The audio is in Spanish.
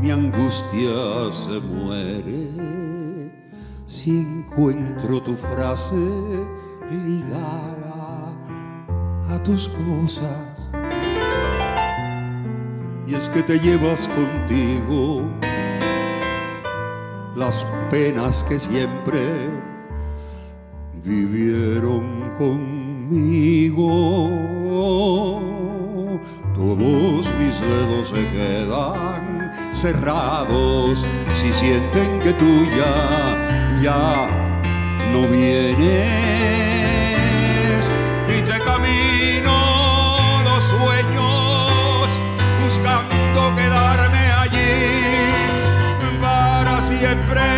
Mi angustia se muere si encuentro tu frase ligada a tus cosas. Y es que te llevas contigo las penas que siempre vivieron conmigo mis dedos se quedan cerrados si sienten que tú ya, ya no vienes y te camino los sueños buscando quedarme allí para siempre.